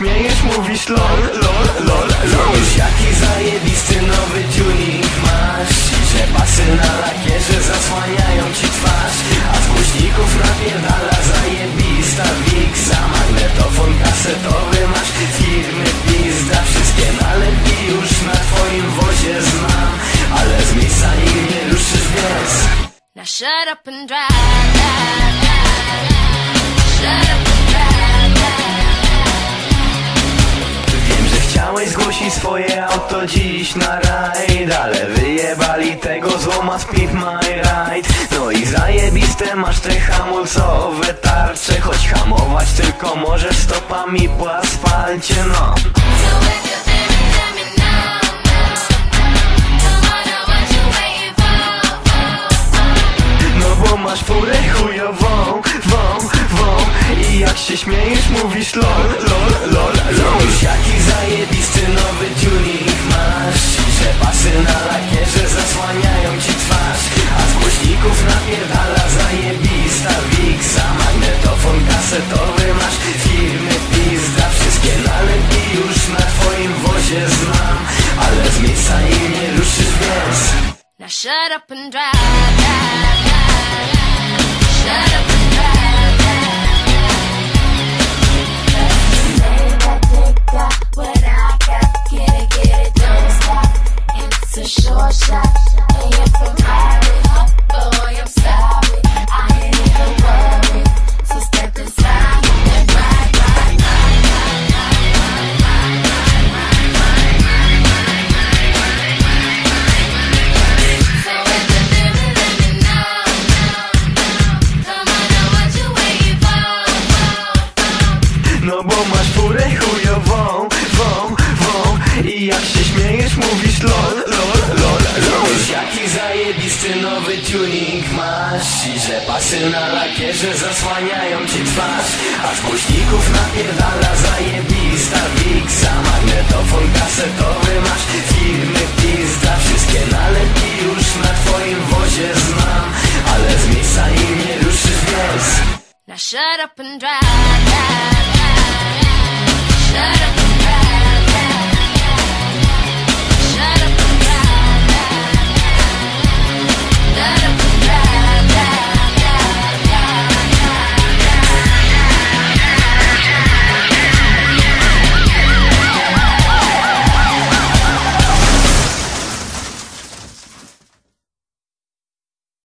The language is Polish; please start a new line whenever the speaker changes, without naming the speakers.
mówisz lol, lol, lol, lol Już jaki zajebisty nowy tuning. Masz Że pasy na lakierze zasłaniają ci twarz. A z głośników napierdala zajebista Wixa Magnetofon kasetowy masz firmy pizda. Wszystkie nalepki już na twoim wozie znam. Ale z miejsca nigdy nie ruszysz, więc
Now shut up and drive, drive, drive, drive. Shut up
auto dziś na rajd Ale wyjebali tego złoma Speed My Ride No i zajebiste masz te hamulcowe tarcze Choć hamować tylko możesz stopami po asfalcie, no? No bo masz furę chujową, wą, wą I jak się śmiejesz mówisz lol, lol, lol, lol jaki zajebisty nowy tuning
shut up and drive,
No bo masz furę chujową, wą, wą. I jak się śmiejesz mówisz lol, lol, lol, lol. Jaki zajebisty nowy tuning masz I że pasy na lakierze zasłaniają ci twarz. A z głośników napierdala zajebista Wixa Magnetofon kasetowy masz firmy pizda. Wszystkie nalepki już na twoim wozie znam Ale z miejsca im nie ruszysz, więc
Now shut up and drive, Yeah.